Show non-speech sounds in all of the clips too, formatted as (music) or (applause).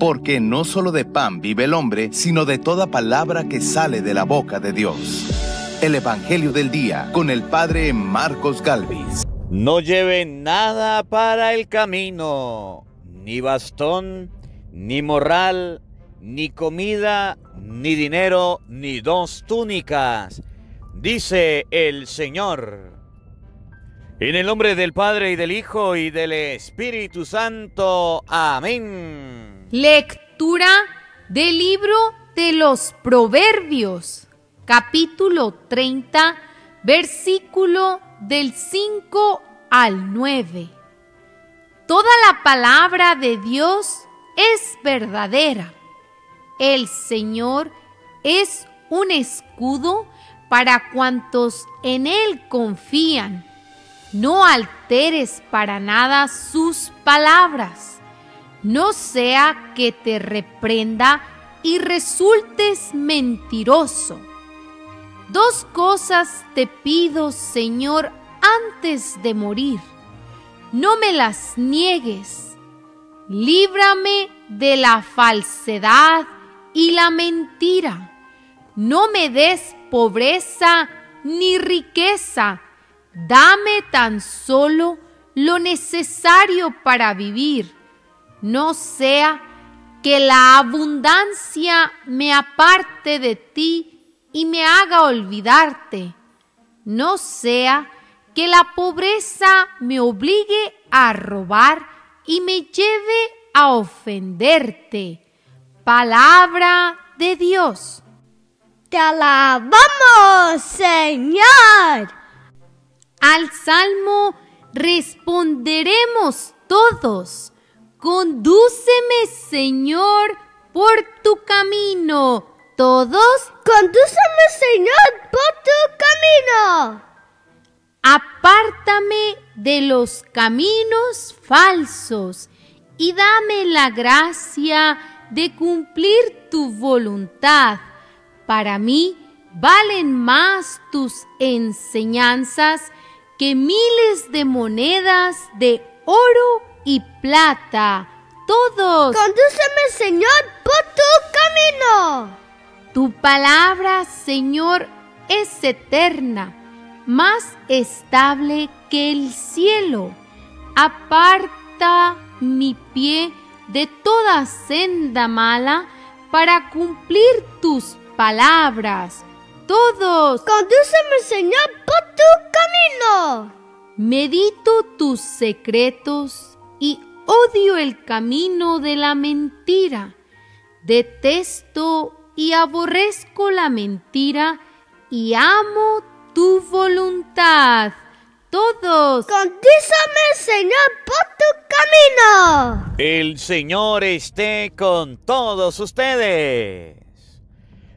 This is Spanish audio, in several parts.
porque no solo de pan vive el hombre, sino de toda palabra que sale de la boca de Dios. El Evangelio del Día con el Padre Marcos Galvis. No lleven nada para el camino, ni bastón, ni morral, ni comida, ni dinero, ni dos túnicas, dice el Señor. En el nombre del Padre y del Hijo y del Espíritu Santo. Amén. Lectura del libro de los Proverbios, capítulo 30, versículo del 5 al 9. Toda la palabra de Dios es verdadera. El Señor es un escudo para cuantos en Él confían no alteres para nada sus palabras, no sea que te reprenda y resultes mentiroso. Dos cosas te pido, Señor, antes de morir. No me las niegues. Líbrame de la falsedad y la mentira. No me des pobreza ni riqueza Dame tan solo lo necesario para vivir, no sea que la abundancia me aparte de ti y me haga olvidarte, no sea que la pobreza me obligue a robar y me lleve a ofenderte. Palabra de Dios. Te alabamos, Señor. Al salmo responderemos todos. Condúceme, Señor, por tu camino. Todos. Condúceme, Señor, por tu camino. Apártame de los caminos falsos y dame la gracia de cumplir tu voluntad. Para mí valen más tus enseñanzas que miles de monedas de oro y plata. Todos. Condúceme, Señor, por tu camino. Tu palabra, Señor, es eterna, más estable que el cielo. Aparta mi pie de toda senda mala para cumplir tus palabras todos. Condúceme, Señor, por tu camino. Medito tus secretos y odio el camino de la mentira. Detesto y aborrezco la mentira y amo tu voluntad. Todos. Condúceme, Señor, por tu camino. El Señor esté con todos ustedes.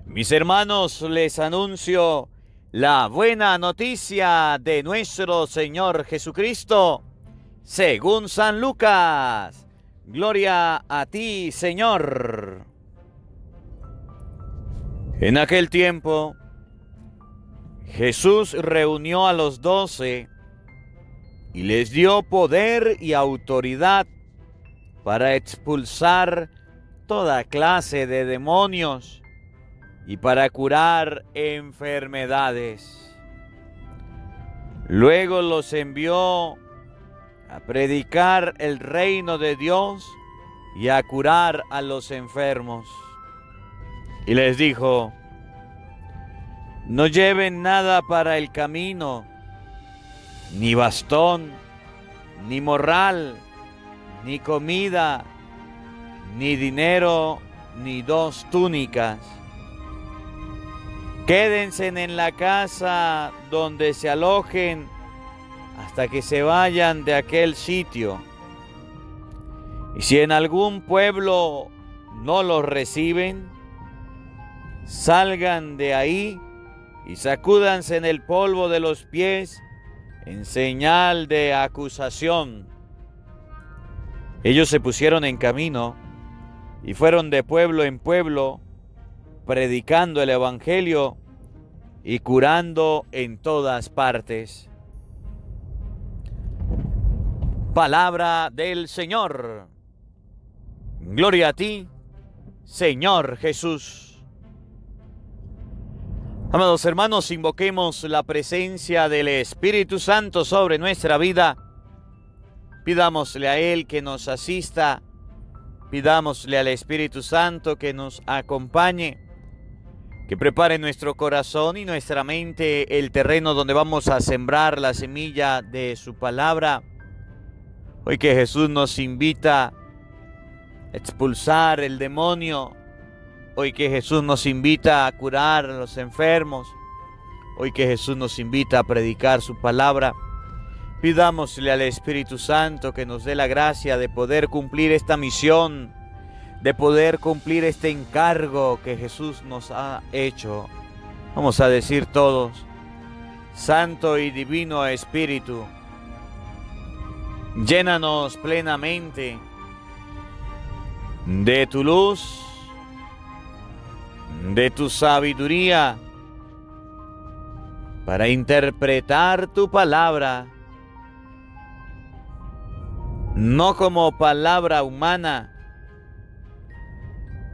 Mis hermanos, les anuncio la buena noticia de nuestro Señor Jesucristo, según San Lucas. Gloria a ti, Señor. En aquel tiempo, Jesús reunió a los doce y les dio poder y autoridad para expulsar toda clase de demonios y para curar enfermedades. Luego los envió a predicar el reino de Dios y a curar a los enfermos. Y les dijo, no lleven nada para el camino, ni bastón, ni morral, ni comida, ni dinero, ni dos túnicas Quédense en la casa donde se alojen hasta que se vayan de aquel sitio. Y si en algún pueblo no los reciben, salgan de ahí y sacúdanse en el polvo de los pies en señal de acusación. Ellos se pusieron en camino y fueron de pueblo en pueblo predicando el Evangelio y curando en todas partes. Palabra del Señor. Gloria a ti, Señor Jesús. Amados hermanos, invoquemos la presencia del Espíritu Santo sobre nuestra vida. Pidámosle a Él que nos asista. Pidámosle al Espíritu Santo que nos acompañe que prepare nuestro corazón y nuestra mente el terreno donde vamos a sembrar la semilla de su palabra. Hoy que Jesús nos invita a expulsar el demonio. Hoy que Jesús nos invita a curar a los enfermos. Hoy que Jesús nos invita a predicar su palabra. Pidámosle al Espíritu Santo que nos dé la gracia de poder cumplir esta misión de poder cumplir este encargo que Jesús nos ha hecho. Vamos a decir todos, Santo y Divino Espíritu, llénanos plenamente de tu luz, de tu sabiduría, para interpretar tu palabra, no como palabra humana,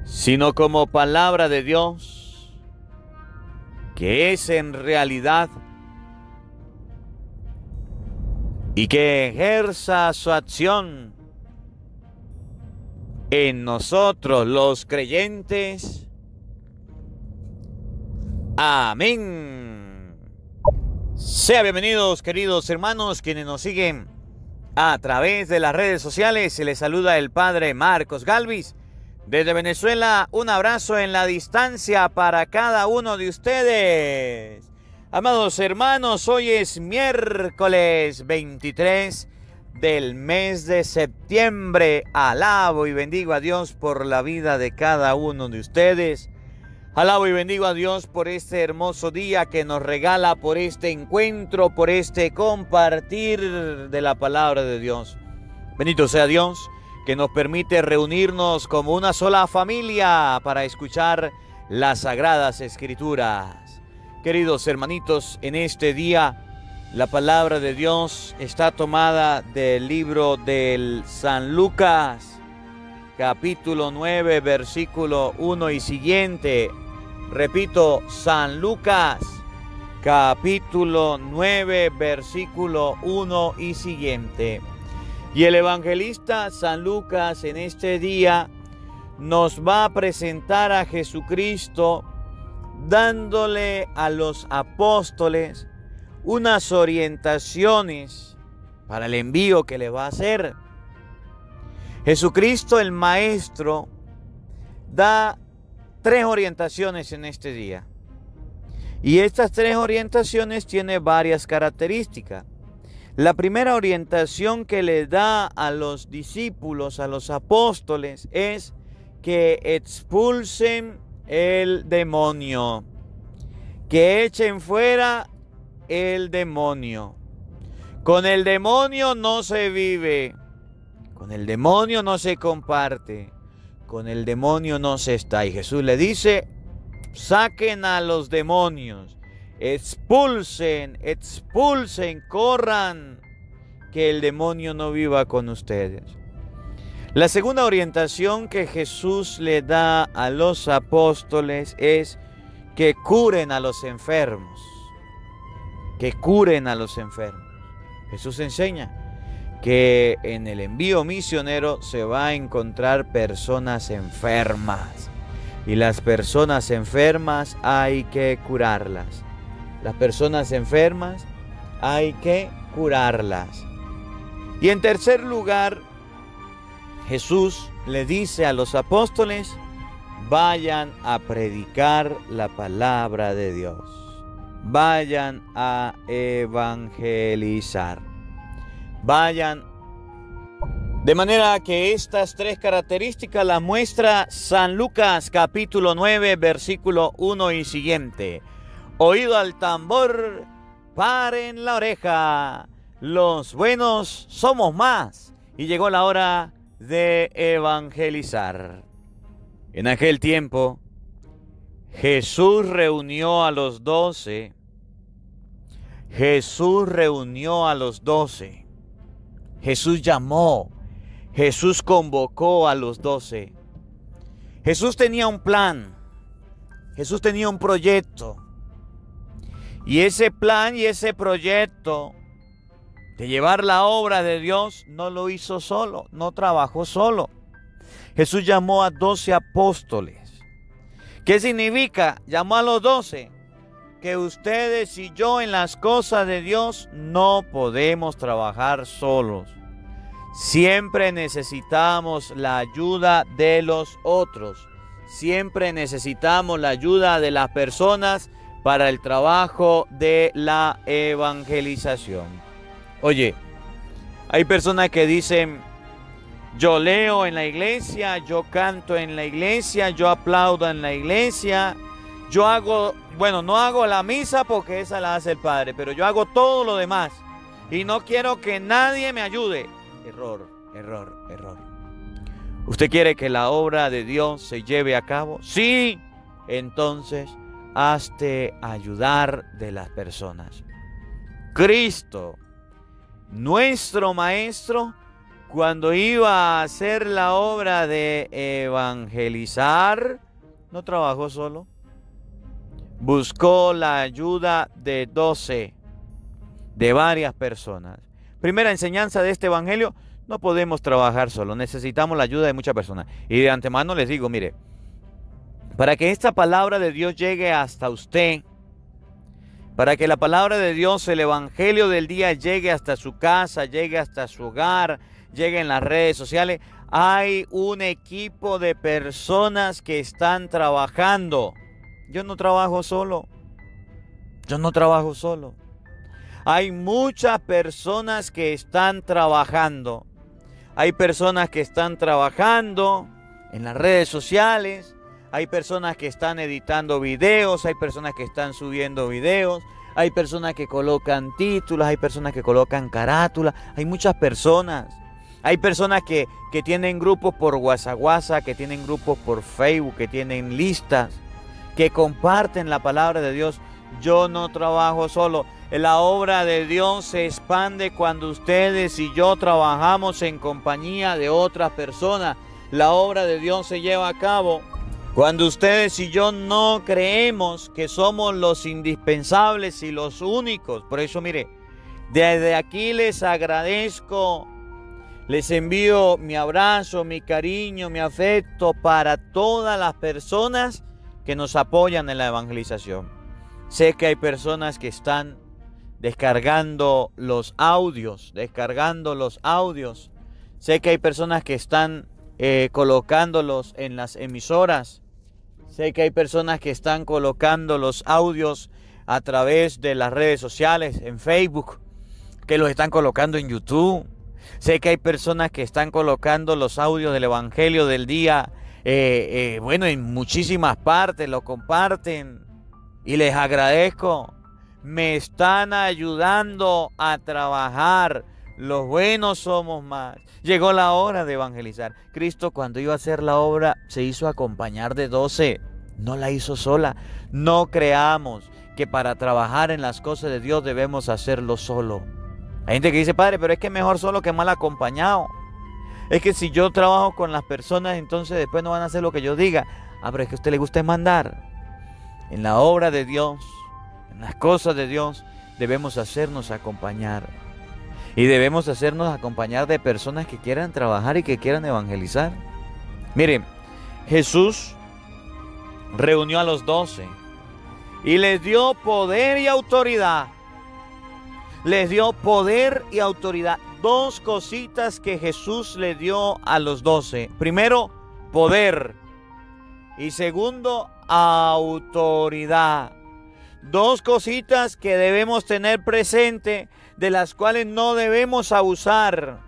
sino como palabra de Dios, que es en realidad y que ejerza su acción en nosotros los creyentes. Amén. Sea bienvenidos queridos hermanos quienes nos siguen a través de las redes sociales. Se les saluda el Padre Marcos Galvis desde Venezuela, un abrazo en la distancia para cada uno de ustedes. Amados hermanos, hoy es miércoles 23 del mes de septiembre. Alabo y bendigo a Dios por la vida de cada uno de ustedes. Alabo y bendigo a Dios por este hermoso día que nos regala, por este encuentro, por este compartir de la palabra de Dios. Bendito sea Dios que nos permite reunirnos como una sola familia para escuchar las sagradas escrituras. Queridos hermanitos, en este día la palabra de Dios está tomada del libro del San Lucas, capítulo 9, versículo 1 y siguiente. Repito, San Lucas, capítulo 9, versículo 1 y siguiente. Y el evangelista San Lucas en este día nos va a presentar a Jesucristo dándole a los apóstoles unas orientaciones para el envío que le va a hacer. Jesucristo el Maestro da tres orientaciones en este día. Y estas tres orientaciones tienen varias características. La primera orientación que le da a los discípulos, a los apóstoles, es que expulsen el demonio, que echen fuera el demonio. Con el demonio no se vive, con el demonio no se comparte, con el demonio no se está. Y Jesús le dice, saquen a los demonios expulsen, expulsen, corran, que el demonio no viva con ustedes. La segunda orientación que Jesús le da a los apóstoles es que curen a los enfermos, que curen a los enfermos. Jesús enseña que en el envío misionero se va a encontrar personas enfermas y las personas enfermas hay que curarlas. Las personas enfermas hay que curarlas. Y en tercer lugar, Jesús le dice a los apóstoles, vayan a predicar la palabra de Dios. Vayan a evangelizar. Vayan. De manera que estas tres características las muestra San Lucas capítulo 9 versículo 1 y siguiente. Oído al tambor, paren la oreja. Los buenos somos más. Y llegó la hora de evangelizar. En aquel tiempo, Jesús reunió a los doce. Jesús reunió a los doce. Jesús llamó. Jesús convocó a los doce. Jesús tenía un plan. Jesús tenía un proyecto. Y ese plan y ese proyecto de llevar la obra de Dios no lo hizo solo, no trabajó solo. Jesús llamó a doce apóstoles. ¿Qué significa? Llamó a los doce. Que ustedes y yo en las cosas de Dios no podemos trabajar solos. Siempre necesitamos la ayuda de los otros. Siempre necesitamos la ayuda de las personas para el trabajo de la evangelización. Oye, hay personas que dicen, yo leo en la iglesia, yo canto en la iglesia, yo aplaudo en la iglesia, yo hago, bueno, no hago la misa porque esa la hace el Padre, pero yo hago todo lo demás y no quiero que nadie me ayude. Error, error, error. ¿Usted quiere que la obra de Dios se lleve a cabo? Sí, entonces hazte ayudar de las personas. Cristo, nuestro Maestro, cuando iba a hacer la obra de evangelizar, no trabajó solo. Buscó la ayuda de doce, de varias personas. Primera enseñanza de este evangelio, no podemos trabajar solo, necesitamos la ayuda de muchas personas. Y de antemano les digo, mire, para que esta palabra de Dios llegue hasta usted, para que la palabra de Dios, el Evangelio del día llegue hasta su casa, llegue hasta su hogar, llegue en las redes sociales, hay un equipo de personas que están trabajando. Yo no trabajo solo. Yo no trabajo solo. Hay muchas personas que están trabajando. Hay personas que están trabajando en las redes sociales. Hay personas que están editando videos. Hay personas que están subiendo videos. Hay personas que colocan títulos. Hay personas que colocan carátulas. Hay muchas personas. Hay personas que, que tienen grupos por WhatsApp, que tienen grupos por Facebook, que tienen listas, que comparten la palabra de Dios. Yo no trabajo solo. La obra de Dios se expande cuando ustedes y yo trabajamos en compañía de otras personas. La obra de Dios se lleva a cabo cuando ustedes y yo no creemos que somos los indispensables y los únicos. Por eso, mire, desde aquí les agradezco les envío mi abrazo, mi cariño, mi afecto para todas las personas que nos apoyan en la evangelización. Sé que hay personas que están descargando los audios, descargando los audios. Sé que hay personas que están eh, colocándolos en las emisoras. Sé que hay personas que están colocando los audios a través de las redes sociales, en Facebook, que los están colocando en YouTube Sé que hay personas que están colocando los audios del Evangelio del día, eh, eh, bueno, en muchísimas partes, lo comparten y les agradezco. Me están ayudando a trabajar. Los buenos somos más. Llegó la hora de evangelizar. Cristo cuando iba a hacer la obra se hizo acompañar de doce. No la hizo sola. No creamos que para trabajar en las cosas de Dios debemos hacerlo solo. Hay gente que dice, padre, pero es que mejor solo que mal acompañado. Es que si yo trabajo con las personas, entonces después no van a hacer lo que yo diga. Ah, pero es que a usted le gusta mandar. En la obra de Dios, en las cosas de Dios, debemos hacernos acompañar. Y debemos hacernos acompañar de personas que quieran trabajar y que quieran evangelizar. Miren, Jesús reunió a los doce y les dio poder y autoridad les dio poder y autoridad. Dos cositas que Jesús le dio a los doce. Primero, poder. Y segundo, autoridad. Dos cositas que debemos tener presente, de las cuales no debemos abusar,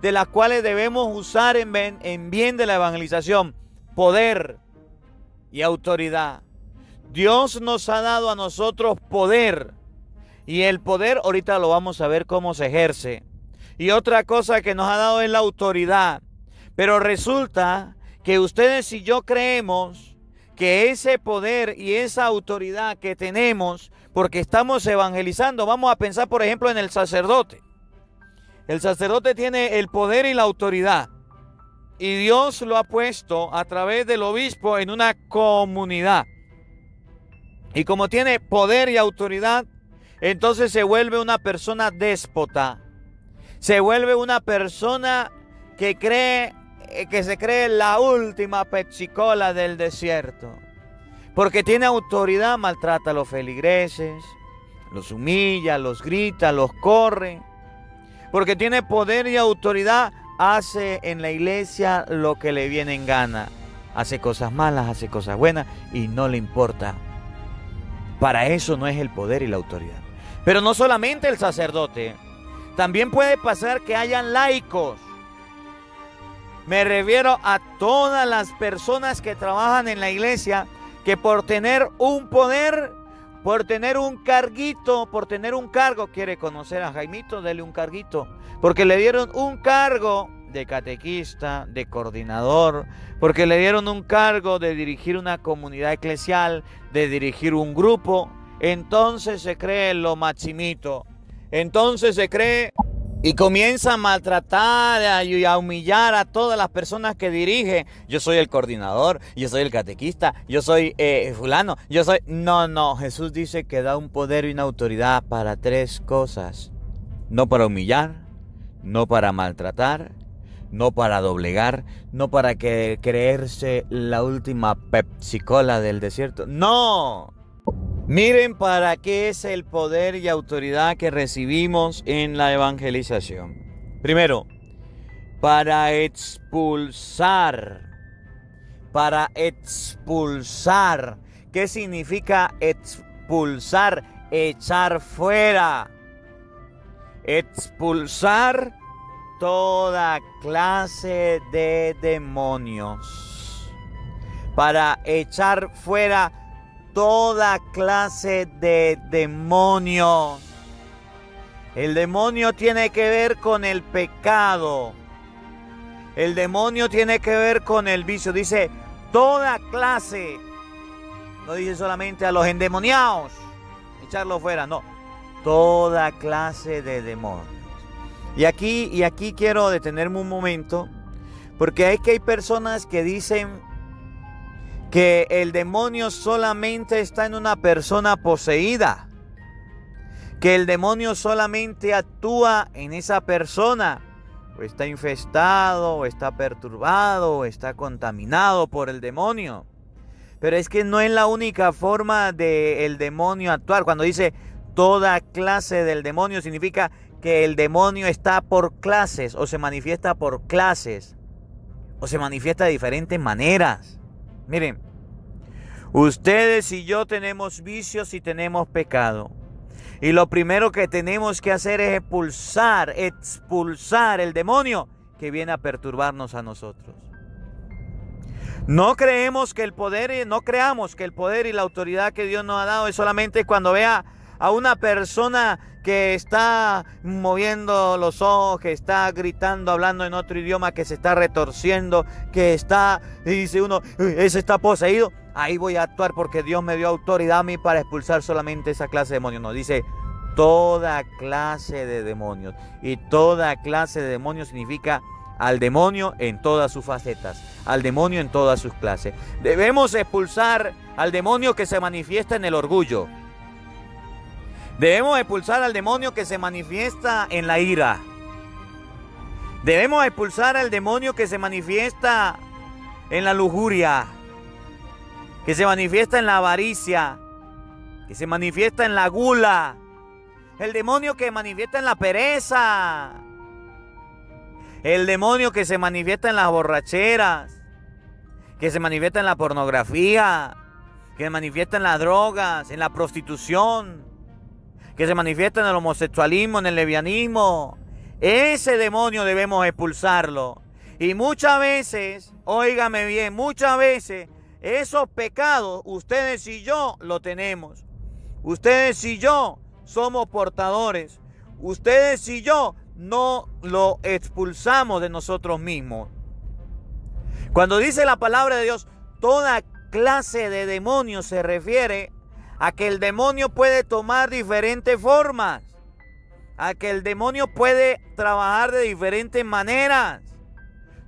de las cuales debemos usar en bien, en bien de la evangelización. Poder y autoridad. Dios nos ha dado a nosotros poder y el poder, ahorita lo vamos a ver cómo se ejerce. Y otra cosa que nos ha dado es la autoridad. Pero resulta que ustedes y yo creemos que ese poder y esa autoridad que tenemos, porque estamos evangelizando, vamos a pensar por ejemplo en el sacerdote. El sacerdote tiene el poder y la autoridad. y Dios lo ha puesto a través del obispo en una comunidad. Y como tiene poder y autoridad, entonces se vuelve una persona déspota. Se vuelve una persona que cree eh, que se cree la última pechicola del desierto. Porque tiene autoridad, maltrata a los feligreses, los humilla, los grita, los corre. Porque tiene poder y autoridad, hace en la iglesia lo que le viene en gana. Hace cosas malas, hace cosas buenas y no le importa. Para eso no es el poder y la autoridad. Pero no solamente el sacerdote, también puede pasar que hayan laicos. Me refiero a todas las personas que trabajan en la iglesia que por tener un poder, por tener un carguito, por tener un cargo, quiere conocer a Jaimito, dele un carguito, porque le dieron un cargo de catequista, de coordinador, porque le dieron un cargo de dirigir una comunidad eclesial, de dirigir un grupo, entonces se cree lo maximito, entonces se cree y comienza a maltratar y a humillar a todas las personas que dirige. Yo soy el coordinador, yo soy el catequista, yo soy eh, fulano, yo soy... No, no, Jesús dice que da un poder y una autoridad para tres cosas. No para humillar, no para maltratar no para doblegar, no para que creerse la última pepsicola del desierto. No. Miren para qué es el poder y autoridad que recibimos en la evangelización. Primero, para expulsar. Para expulsar. ¿Qué significa expulsar? Echar fuera. Expulsar toda clase de demonios, para echar fuera toda clase de demonios. El demonio tiene que ver con el pecado. El demonio tiene que ver con el vicio. Dice toda clase. No dice solamente a los endemoniados. Echarlo fuera. No. Toda clase de demonios. Y aquí, y aquí quiero detenerme un momento, porque hay que hay personas que dicen que el demonio solamente está en una persona poseída, que el demonio solamente actúa en esa persona, o está infestado, o está perturbado, o está contaminado por el demonio. Pero es que no es la única forma del demonio actuar. Cuando dice toda clase del demonio, significa que el demonio está por clases o se manifiesta por clases o se manifiesta de diferentes maneras. Miren, ustedes y yo tenemos vicios y tenemos pecado. Y lo primero que tenemos que hacer es expulsar, expulsar el demonio que viene a perturbarnos a nosotros. No creemos que el poder, no creamos que el poder y la autoridad que Dios nos ha dado es solamente cuando vea a una persona que está moviendo los ojos, que está gritando, hablando en otro idioma, que se está retorciendo, que está, y dice uno, ese está poseído, ahí voy a actuar porque Dios me dio autoridad a mí para expulsar solamente esa clase de demonios. No, dice toda clase de demonios. Y toda clase de demonios significa al demonio en todas sus facetas, al demonio en todas sus clases. Debemos expulsar al demonio que se manifiesta en el orgullo. Debemos expulsar al demonio que se manifiesta en la ira. Debemos expulsar al demonio que se manifiesta en la lujuria, que se manifiesta en la avaricia, que se manifiesta en la gula, el demonio que manifiesta en la pereza, el demonio que se manifiesta en las borracheras, que se manifiesta en la pornografía, que se manifiesta en las drogas, en la prostitución, que se manifiesta en el homosexualismo, en el levianismo. Ese demonio debemos expulsarlo. Y muchas veces, óigame bien, muchas veces esos pecados ustedes y yo lo tenemos. Ustedes y yo somos portadores. Ustedes y yo no lo expulsamos de nosotros mismos. Cuando dice la palabra de Dios, toda clase de demonios se refiere a que el demonio puede tomar diferentes formas, a que el demonio puede trabajar de diferentes maneras.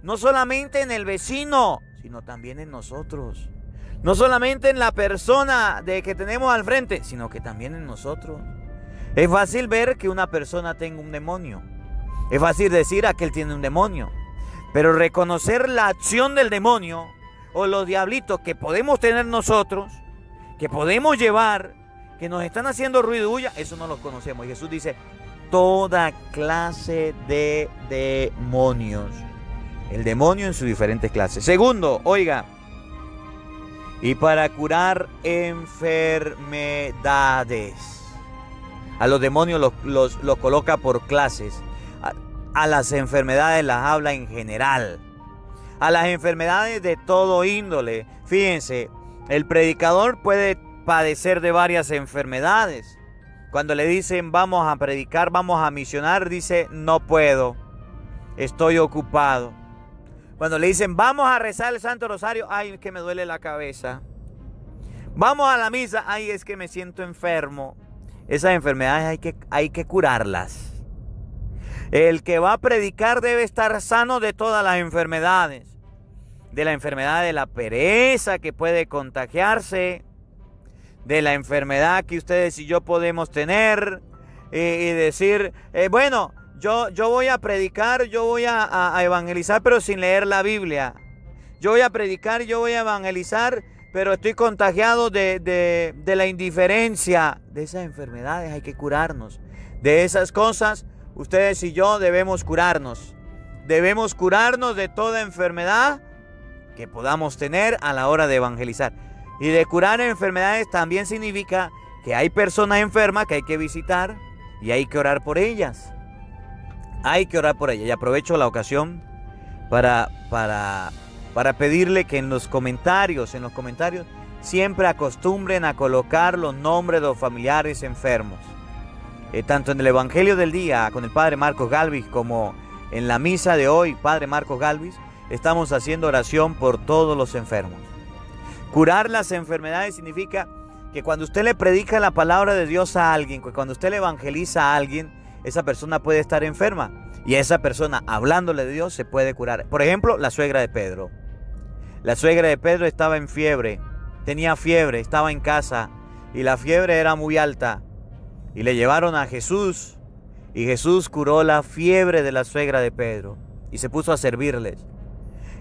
no solamente en el vecino, sino también en nosotros. No solamente en la persona de que tenemos al frente, sino que también en nosotros. Es fácil ver que una persona tenga un demonio. Es fácil decir a que él tiene un demonio. Pero reconocer la acción del demonio o los diablitos que podemos tener nosotros, que podemos llevar, que nos están haciendo ruido, eso no lo conocemos. Y Jesús dice, toda clase de demonios. El demonio en sus diferentes clases. Segundo, oiga, y para curar enfermedades. A los demonios los, coloca por clases. A, a, las enfermedades las habla en general. A las enfermedades de todo índole. Fíjense, el predicador puede padecer de varias enfermedades. Cuando le dicen vamos a predicar, vamos a misionar, dice no puedo, estoy ocupado. Cuando le dicen, vamos a rezar el Santo Rosario, ay, es que me duele la cabeza. Vamos a la misa, ay, es que me siento enfermo. Esas enfermedades hay que, hay que curarlas. El que va a predicar debe estar sano de todas las enfermedades. De la enfermedad de la pereza que puede contagiarse. De la enfermedad que ustedes y yo podemos tener. Y, decir, eh, bueno, yo, yo voy a predicar, yo voy a, evangelizar, pero sin leer la Biblia. Yo voy a predicar, yo voy a evangelizar, pero estoy contagiado de, de, la indiferencia. De esas enfermedades hay que curarnos. De esas cosas, ustedes y yo debemos curarnos. Debemos curarnos de toda enfermedad que podamos tener a la hora de evangelizar. Y de curar enfermedades también significa que hay personas enfermas que hay que visitar y hay que orar por ellas. Hay que orar por ella. Y aprovecho la ocasión para, para, para pedirle que en los comentarios, en los comentarios, siempre acostumbren a colocar los nombres de los familiares enfermos. Eh, tanto en el Evangelio del día con el Padre Marcos Galvis como en la misa de hoy, Padre Marcos Galvis, estamos haciendo oración por todos los enfermos. Curar las enfermedades significa que cuando usted le predica la palabra de Dios a alguien, cuando usted le evangeliza a alguien, esa persona puede estar enferma y esa persona hablándole de Dios se puede curar. Por ejemplo, la suegra de Pedro. La suegra de Pedro estaba en fiebre, tenía fiebre, estaba en casa y la fiebre era muy alta. Y le llevaron a Jesús y Jesús curó la fiebre de la suegra de Pedro y se puso a servirles.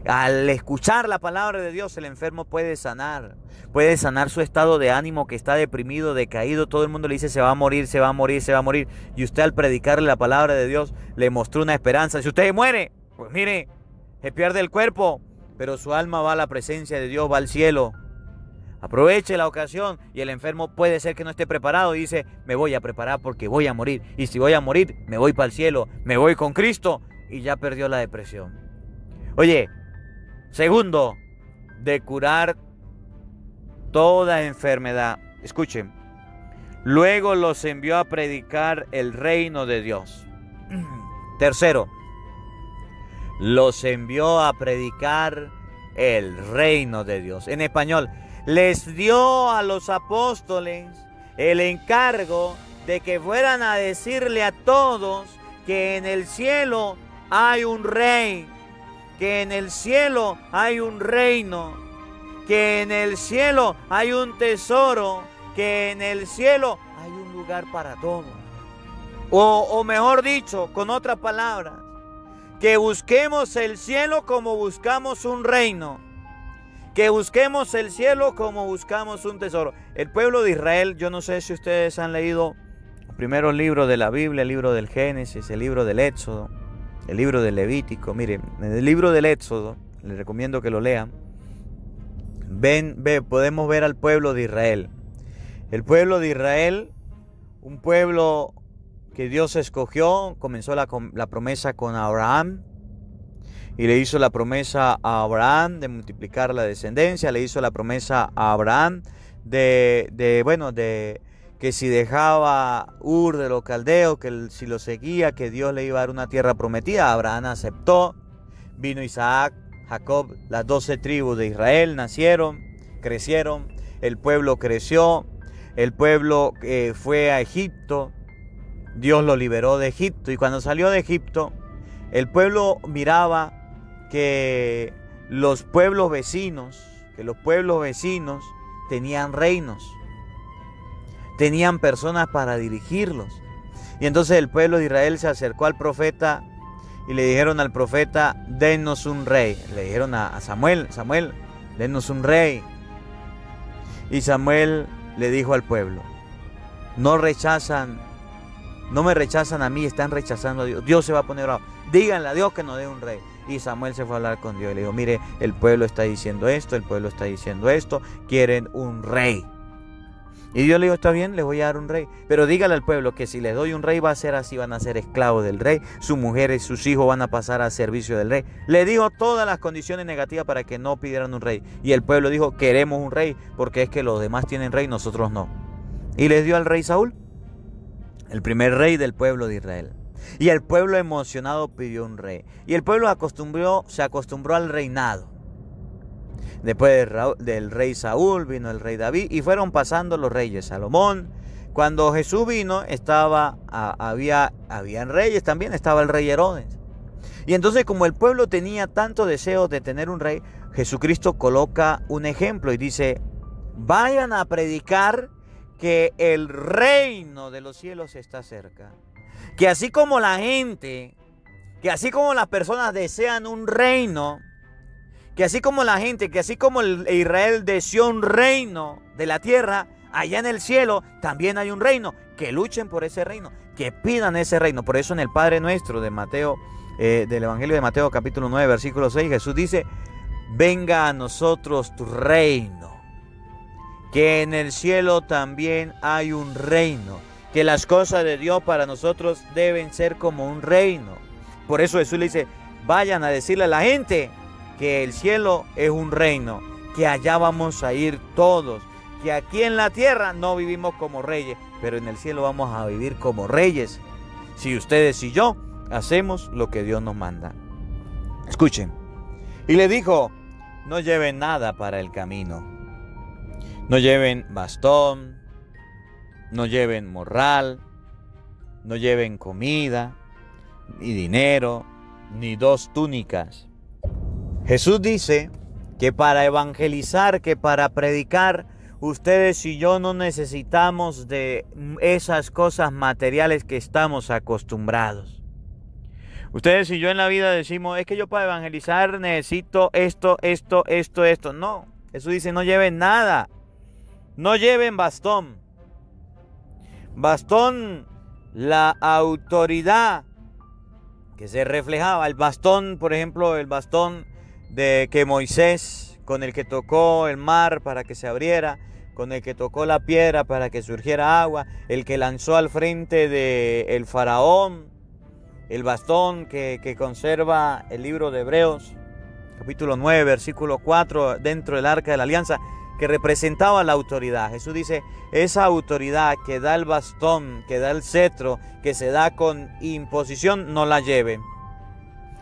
Al escuchar la palabra de Dios, el enfermo puede sanar. Puede sanar su estado de ánimo que está deprimido, decaído. Todo el mundo le dice se va a morir, se va a morir, se va a morir. Y usted al predicarle la palabra de Dios le mostró una esperanza. Si usted muere, pues mire, se pierde el cuerpo, pero su alma va a la presencia de Dios, va al cielo. Aproveche la ocasión y el enfermo puede ser que no esté preparado y dice, me voy a preparar porque voy a morir. Y si voy a morir, me voy para el cielo, me voy con Cristo y ya perdió la depresión. Oye, Segundo, de curar toda enfermedad. Escuchen. Luego los envió a predicar el reino de Dios. (clears throat) Tercero, los envió a predicar el reino de Dios. En español, les dio a los apóstoles el encargo de que fueran a decirle a todos que en el cielo hay un rey que en el cielo hay un reino, que en el cielo hay un tesoro, que en el cielo hay un lugar para todos. O, mejor dicho, con otra palabra, que busquemos el cielo como buscamos un reino. Que busquemos el cielo como buscamos un tesoro. El pueblo de Israel, yo no sé si ustedes han leído el primer libro de la Biblia, el libro del Génesis, el libro del Éxodo el libro del Levítico. Miren, en el libro del Éxodo, les recomiendo que lo lean. Ven, ve, podemos ver al pueblo de Israel. El pueblo de Israel, un pueblo que Dios escogió, comenzó la, la promesa con Abraham y le hizo la promesa a Abraham de multiplicar la descendencia, le hizo la promesa a Abraham de, de bueno, de que si dejaba Ur de los caldeos, que si lo seguía, que Dios le iba a dar una tierra prometida. Abraham aceptó. Vino Isaac, Jacob, las doce tribus de Israel nacieron, crecieron, el pueblo creció, el pueblo eh, fue a Egipto, Dios lo liberó de Egipto y cuando salió de Egipto, el pueblo miraba que los pueblos vecinos, que los pueblos vecinos tenían reinos, tenían personas para dirigirlos. Y entonces el pueblo de Israel se acercó al profeta y le dijeron al profeta, denos un rey. Le dijeron a Samuel, Samuel, denos un rey. Y Samuel le dijo al pueblo, no rechazan, no me rechazan a mí, están rechazando a Dios. Dios se va a poner bravo. Díganle a Dios que nos dé un rey. Y Samuel se fue a hablar con Dios y le dijo, mire, el pueblo está diciendo esto, el pueblo está diciendo esto, quieren un rey. Y Dios le dijo, está bien, les voy a dar un rey. Pero dígale al pueblo que si les doy un rey va a ser así, van a ser esclavos del rey. Sus mujeres, sus hijos van a pasar a servicio del rey. Le dijo todas las condiciones negativas para que no pidieran un rey. Y el pueblo dijo, queremos un rey, porque es que los demás tienen rey, nosotros no. Y les dio al rey Saúl, el primer rey del pueblo de Israel. Y el pueblo emocionado pidió un rey. Y el pueblo se acostumbró al reinado. Después del rey Saúl vino el rey David y fueron pasando los reyes. Salomón, cuando Jesús vino, estaba, había, habían reyes también, estaba el rey Herodes. Y entonces como el pueblo tenía tanto deseo de tener un rey, Jesucristo coloca un ejemplo y dice, vayan a predicar que el reino de los cielos está cerca. Que así como la gente, que así como las personas desean un reino, que así como la gente, que así como Israel deseó un reino de la tierra, allá en el cielo también hay un reino. Que luchen por ese reino, que pidan ese reino. Por eso en el Padre Nuestro de Mateo, eh, del Evangelio de Mateo capítulo 9, versículo 6, Jesús dice, venga a nosotros tu reino. Que en el cielo también hay un reino. Que las cosas de Dios para nosotros deben ser como un reino. Por eso Jesús le dice, vayan a decirle a la gente que el cielo es un reino, que allá vamos a ir todos, que aquí en la tierra no vivimos como reyes, pero en el cielo vamos a vivir como reyes. Si ustedes y yo hacemos lo que Dios nos manda. Escuchen. Y le dijo, no lleven nada para el camino. No lleven bastón, no lleven morral, no lleven comida, ni dinero, ni dos túnicas Jesús dice que para evangelizar, que para predicar, ustedes y yo no necesitamos de esas cosas materiales que estamos acostumbrados. Ustedes y yo en la vida decimos, es que yo para evangelizar necesito esto, esto, esto, esto. No, Jesús dice, no lleven nada. No lleven bastón. Bastón, la autoridad que se reflejaba. El bastón, por ejemplo, el bastón de que Moisés, con el que tocó el mar para que se abriera, con el que tocó la piedra para que surgiera agua, el que lanzó al frente del el faraón, el bastón que, que, conserva el libro de Hebreos, capítulo 9, versículo 4, dentro del arca de la alianza, que representaba la autoridad. Jesús dice, esa autoridad que da el bastón, que da el cetro, que se da con imposición, no la lleven.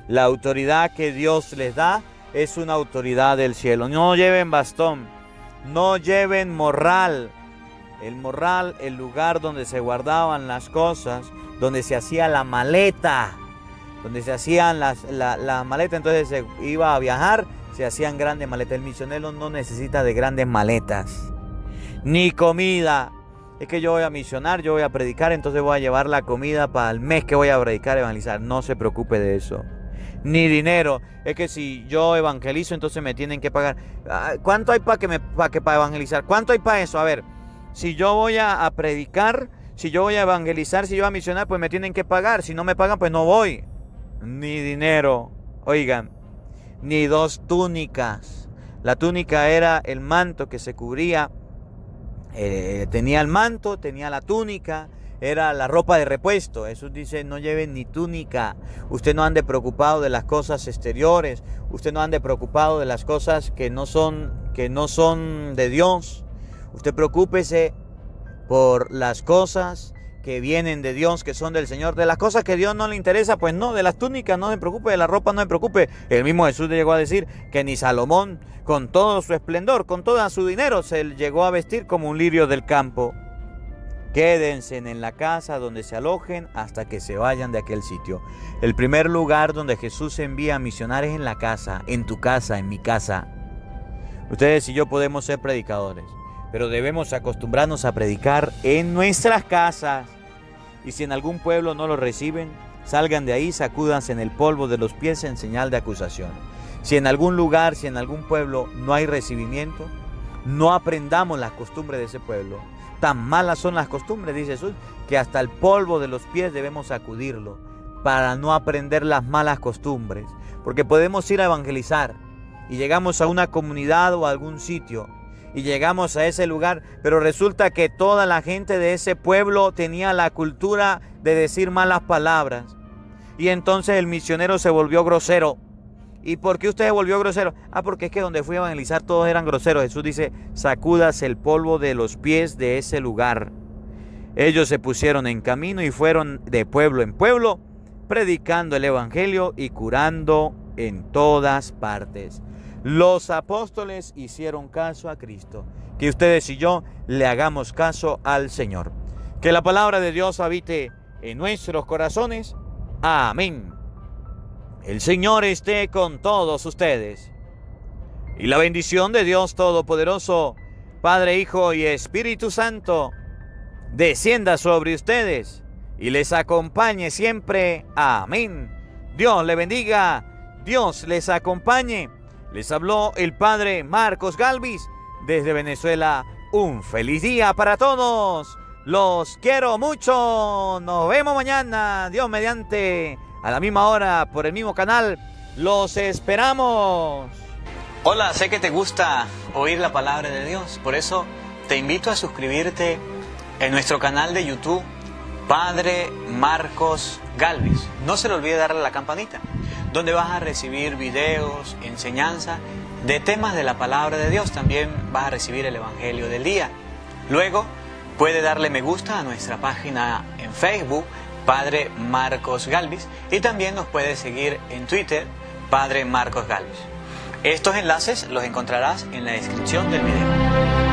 La autoridad que Dios les da es una autoridad del cielo. No lleven bastón, no lleven morral. El morral, el lugar donde se guardaban las cosas, donde se hacía la maleta, donde se hacían las, la, maleta, entonces se iba a viajar, se hacían grandes maletas. El misionero no necesita de grandes maletas, ni comida. Es que yo voy a misionar, yo voy a predicar, entonces voy a llevar la comida para el mes que voy a predicar, evangelizar. No se preocupe de eso ni dinero. Es que si yo evangelizo, entonces me tienen que pagar. Ah, ¿Cuánto hay para que me para que para evangelizar? ¿Cuánto hay para eso? A ver, si yo voy a, predicar, si yo voy a evangelizar, si yo voy a misionar, pues me tienen que pagar. Si no me pagan, pues no voy. Ni dinero. Oigan, ni dos túnicas. La túnica era el manto que se cubría. Eh, tenía el manto, tenía la túnica era la ropa de repuesto. Jesús dice, no lleven ni túnica. Usted no ande preocupado de las cosas exteriores. Usted no ande preocupado de las cosas que no son, que no son de Dios. Usted preocúpese por las cosas que vienen de Dios, que son del Señor. De las cosas que Dios no le interesa, pues no, de las túnicas no se preocupe, de la ropa no se preocupe. El mismo Jesús le llegó a decir que ni Salomón, con todo su esplendor, con todo su dinero, se llegó a vestir como un lirio del campo. Quédense en la casa donde se alojen hasta que se vayan de aquel sitio. El primer lugar donde Jesús envía a misioneros en la casa, en tu casa, en mi casa. Ustedes y yo podemos ser predicadores, pero debemos acostumbrarnos a predicar en nuestras casas. Y si en algún pueblo no lo reciben, salgan de ahí, sacúdanse en el polvo de los pies en señal de acusación. Si en algún lugar, si en algún pueblo no hay recibimiento, no aprendamos las costumbres de ese pueblo Tan malas son las costumbres, dice Jesús, que hasta el polvo de los pies debemos sacudirlo para no aprender las malas costumbres. Porque podemos ir a evangelizar y llegamos a una comunidad o a algún sitio y llegamos a ese lugar, pero resulta que toda la gente de ese pueblo tenía la cultura de decir malas palabras. Y entonces el misionero se volvió grosero ¿Y por qué usted se volvió grosero? Ah, porque es que donde fui a evangelizar todos eran groseros. Jesús dice, sacudas el polvo de los pies de ese lugar. Ellos se pusieron en camino y fueron de pueblo en pueblo, predicando el Evangelio y curando en todas partes. Los apóstoles hicieron caso a Cristo. Que ustedes y yo le hagamos caso al Señor. Que la palabra de Dios habite en nuestros corazones. Amén. El Señor esté con todos ustedes. Y la bendición de Dios Todopoderoso, Padre, Hijo y Espíritu Santo, descienda sobre ustedes y les acompañe siempre. Amén. Dios le bendiga, Dios les acompañe. Les habló el Padre Marcos Galvis desde Venezuela. Un feliz día para todos. Los quiero mucho. Nos vemos mañana. Dios mediante a la misma hora por el mismo canal. Los esperamos. Hola, sé que te gusta oír la palabra de Dios, por eso te invito a suscribirte en nuestro canal de YouTube, Padre Marcos Galvis. No se le olvide darle a la campanita, donde vas a recibir videos, enseñanza de temas de la palabra de Dios. También vas a recibir el Evangelio del día. Luego, puede darle me gusta a nuestra página en Facebook Padre Marcos Galvis, y también nos puedes seguir en Twitter, Padre Marcos Galvis. Estos enlaces los encontrarás en la descripción del video.